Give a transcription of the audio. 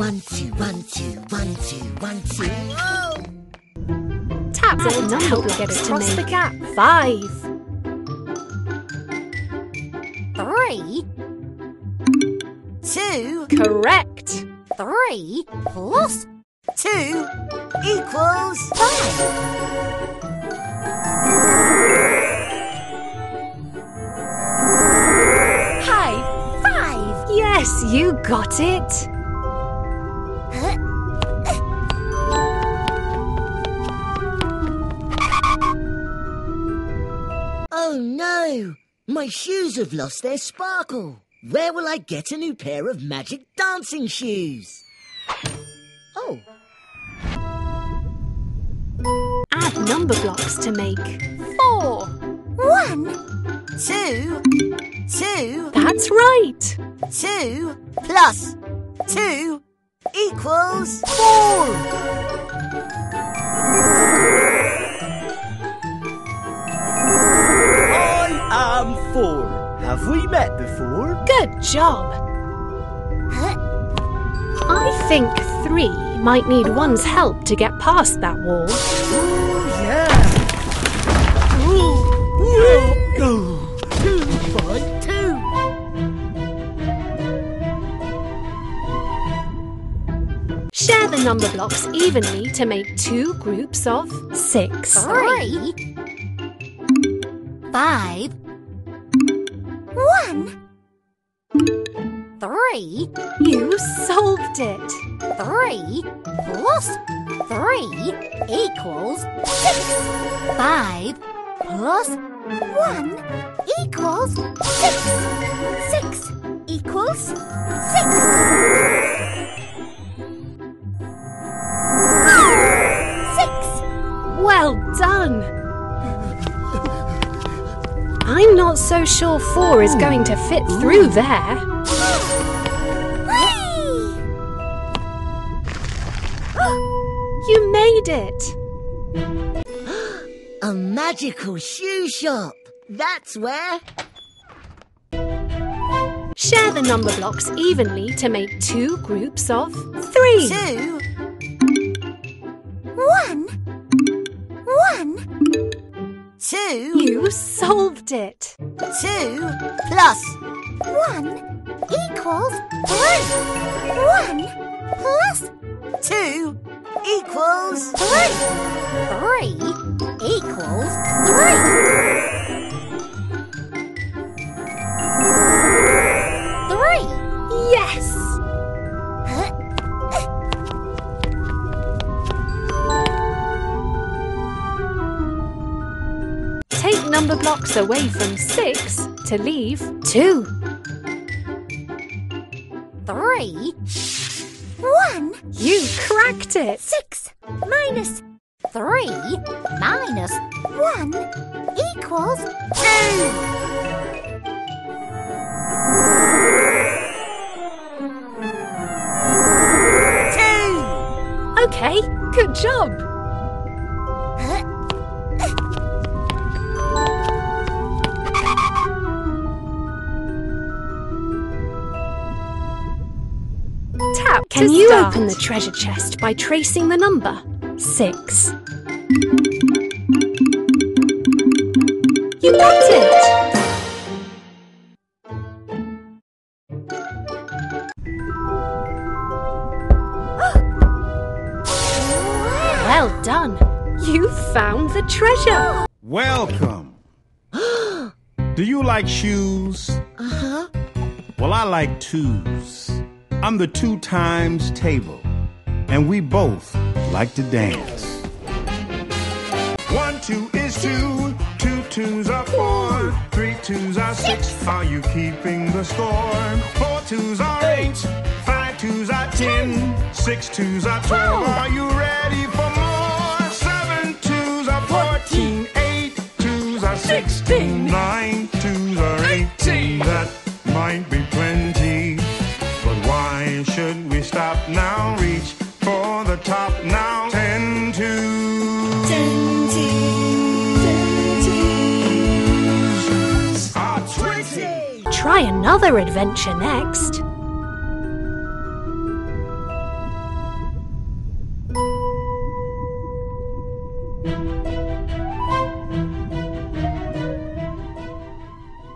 One, two, one, two, one, two, one, two. Oh! Tap the number help blocks get to across the gap. five. Three, Two, Correct. three plus two equals five. My shoes have lost their sparkle. Where will I get a new pair of magic dancing shoes? Oh, Add number blocks to make Four. One. two, two, That's right. two plus two equals four. We met before? Good job. I think three might need one's help to get past that wall. Ooh, yeah. Ooh, ooh, ooh. Two by two. Share the number blocks evenly to make two groups of six. Three. Five. One. Three. You solved it. Three plus three equals six. Five plus one equals six. Six equals six. Six. Well done. I'm not so sure four is hmm. going to fit through there. You made it. A magical shoe shop. That's where. Share the number blocks evenly to make two groups of three. Two, One. One. Two, You solved it. two plus One equals three. One plus two equals three. Three equals number blocks away from six to leave two. Three. One. You cracked it. Six minus three minus one equals two. two. Okay, good job. Can To you start. open the treasure chest by tracing the number six? You got it. Well done. You found the treasure. Welcome. Do you like shoes? Uh huh. Well, I like twos. I'm the two times table, and we both like to dance. One, two is two, two twos are four, three twos are six. Are you keeping the score? Four twos are eight, five twos are ten, six twos are twelve. Are you ready for more? Seven twos are fourteen, eight twos are sixteen, nine try another adventure next.